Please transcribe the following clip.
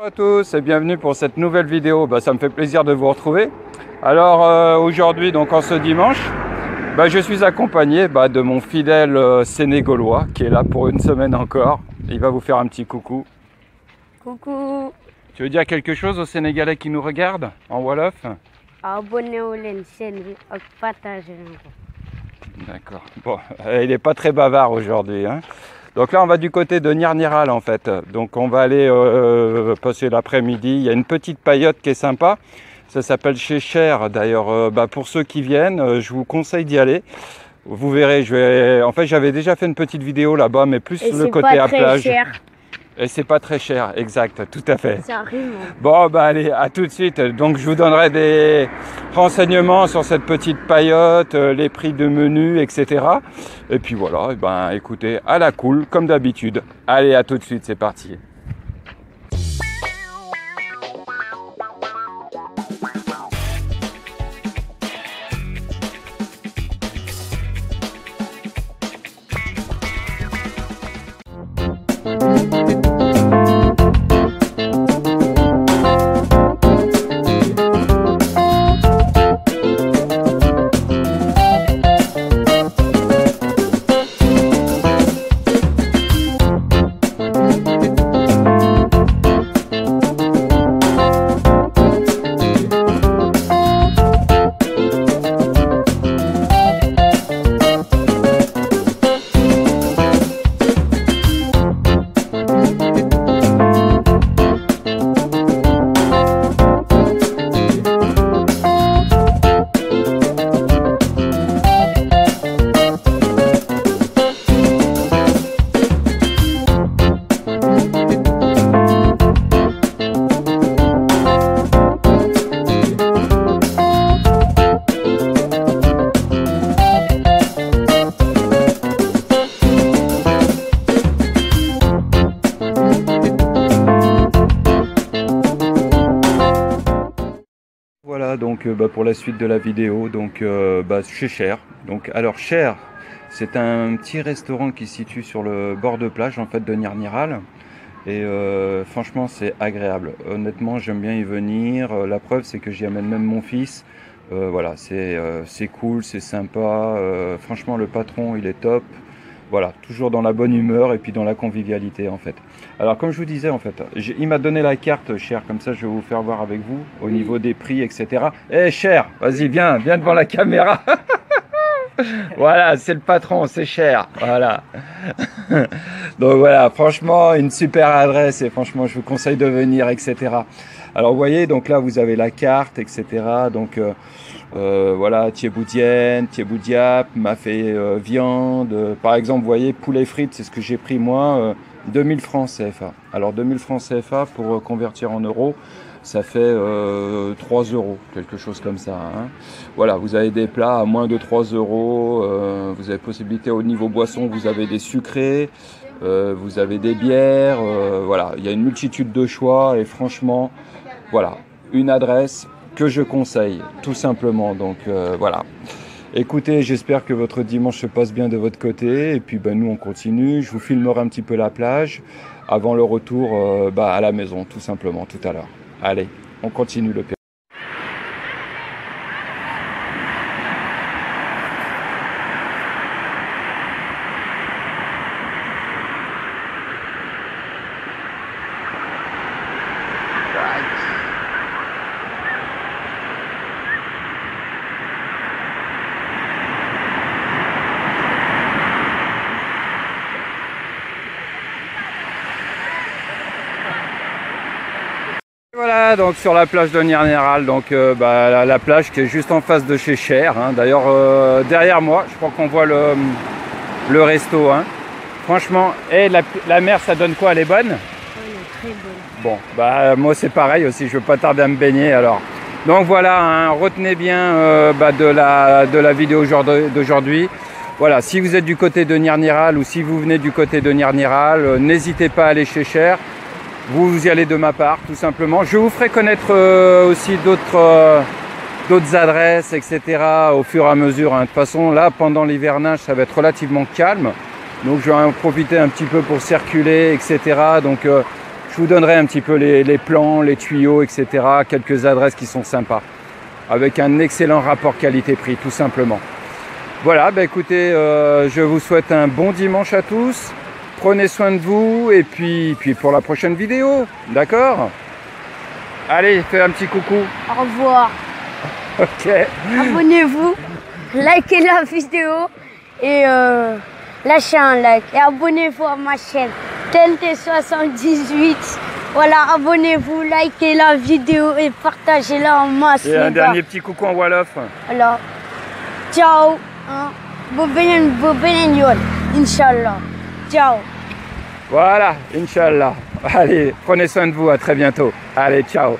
Bonjour à tous et bienvenue pour cette nouvelle vidéo. Bah, ça me fait plaisir de vous retrouver. Alors euh, aujourd'hui, donc en ce dimanche, bah, je suis accompagné bah, de mon fidèle euh, sénégalois qui est là pour une semaine encore. Il va vous faire un petit coucou. Coucou, Tu veux dire quelque chose aux Sénégalais qui nous regardent en Wolof? Abonnez-vous leen chaîne bi ak partagez leen ko. D'accord. Bon, il n'est pas très bavard aujourd'hui. hein. Donc là, on va du côté de Nirniral en fait. Donc on va aller euh, passer l'après-midi. Il y a une petite paillote qui est sympa. Ça s'appelle chez Cher. D'ailleurs, euh, bah, pour ceux qui viennent, euh, je vous conseille d'y aller. Vous verrez, je vais. En fait, j'avais déjà fait une petite vidéo là-bas, mais plus Et le côté pas à très plage. cher, Et c'est pas très cher, exact, tout à fait. ça rime. Bon, bah allez, à tout de suite. Donc, je vous donnerai des renseignements sur cette petite paillote, euh, les prix de menu, etc. Et puis voilà, et ben écoutez, à la cool, comme d'habitude. Allez, à tout de suite, c'est parti. Euh, bah, pour la suite de la vidéo, donc euh, bah, chez Cher. Donc alors Cher, c'est un petit restaurant qui se situe sur le bord de plage en fait de Nirniral. Et euh, franchement c'est agréable. Honnêtement j'aime bien y venir. La preuve c'est que j'y amène même mon fils. Voilà, c'est cool, c'est sympa. Franchement le patron il est top. Voilà, toujours dans la bonne humeur et puis dans la convivialité en fait. Alors comme je vous disais en fait, il m'a donné la carte cher, comme ça je vais vous faire voir avec vous au niveau des prix, etc. Eh cher, vas-y viens, viens devant la caméra. voilà, c'est le patron, c'est cher. Voilà. Donc voilà, franchement, une super adresse et franchement je vous conseille de venir, etc. Alors vous voyez, donc là vous avez la carte, etc. Donc euh, euh, voilà, Thieboudienne, Thieboudiap, m'a fait euh, viande. euh, par exemple, vous voyez, poulet frites, c'est ce que j'ai pris moi, euh, 2000 francs CFA. Alors 2000 francs CFA pour euh, convertir en euros, ça fait euh, 3 euros, quelque chose comme ça. hein. Voilà, vous avez des plats à moins de 3 euros. euh, vous avez possibilité au niveau boisson, vous avez des sucrés. Euh, vous avez des bières, euh, voilà, il y a une multitude de choix et franchement, voilà, une adresse que je conseille, tout simplement. Donc euh, voilà. Écoutez, j'espère que votre dimanche se passe bien de votre côté. Et puis ben, nous, on continue. Je vous filmerai un petit peu la plage avant le retour bah, à la maison, tout simplement, tout à l'heure. Allez, on continue le Voilà, donc sur la plage de Niernéral, donc euh, bah, la, la plage qui est juste en face de chez Cher. hein. D'ailleurs, euh, derrière moi, je crois qu'on voit le, le resto. hein. Franchement, et la, la mer, ça donne quoi? Elle est bonne? Elle est très bonne. Bon, bah moi c'est pareil aussi, je veux pas tarder à me baigner alors. Donc voilà, hein, retenez bien euh, bah, de, la, de la vidéo aujourd'hui- d'aujourd'hui. Voilà, si vous êtes du côté de Nierniral ou si vous venez du côté de Nierniral, n'hésitez pas à aller chez Cher. Vous, y allez de ma part, tout simplement. Je vous ferai connaître euh, aussi d'autres euh, adresses, etc. au fur et à mesure. hein. De toute façon, là, pendant l'hivernage, ça va être relativement calme. Donc, je vais en profiter un petit peu pour circuler, etc. Donc, euh, Je vous donnerai un petit peu les, plans, les tuyaux, etc. Quelques adresses qui sont sympas. Avec un excellent rapport qualité-prix, tout simplement. Voilà, bah écoutez, je vous souhaite un bon dimanche à tous. Prenez soin de vous et puis, puis pour la prochaine vidéo, d'accord? Allez, fais un petit coucou. Au revoir. Ok. Abonnez-vous, likez la vidéo et euh, lâchez un like. Et abonnez-vous à ma chaîne TNT78. Voilà, abonnez-vous, likez la vidéo et partagez-la en masse. Et un dernier petit coucou en Wolof. Alors, ciao. Hein. Yoon, Inch'Allah. Ciao. Voilà, Inch'Allah. Allez, prenez soin de vous, à très bientôt. Allez, ciao.